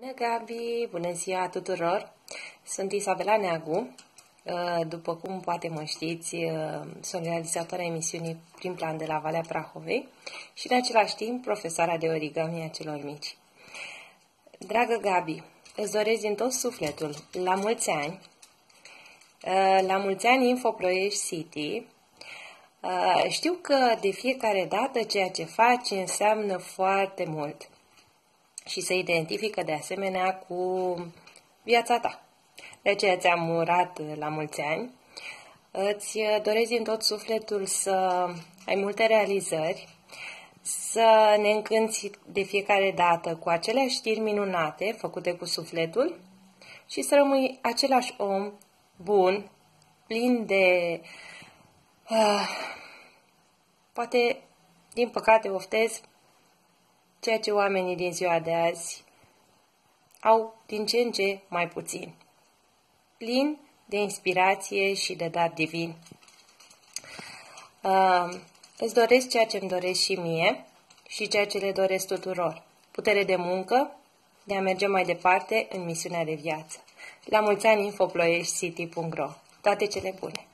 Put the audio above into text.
Bună, Gabi! Bună ziua tuturor! Sunt Isabela Neagu. Uh, după cum poate mă știți, uh, sunt realizatoarea emisiunii Prin Plan de la Valea Prahovei și, în același timp, profesoara de origami a celor mici. Dragă Gabi, îți doresc din tot sufletul la mulți ani, uh, la mulți ani Info Ploiești City. Știu că de fiecare dată ceea ce faci înseamnă foarte mult – și se identifică de asemenea cu viața ta. De aceea ți-am urat la mulți ani. Îți doresc din tot sufletul să ai multe realizări, să ne încânți de fiecare dată cu aceleași știri minunate făcute cu sufletul și să rămâi același om bun, plin de... Uh, poate, din păcate, oftez ceea ce oamenii din ziua de azi au din ce în ce mai puțin, plin de inspirație și de dar divin. Uh, îți doresc ceea ce îmi doresc și mie și ceea ce le doresc tuturor. Putere de muncă, de a merge mai departe în misiunea de viață. La mulți ani infoploiești.city.ro Toate cele bune!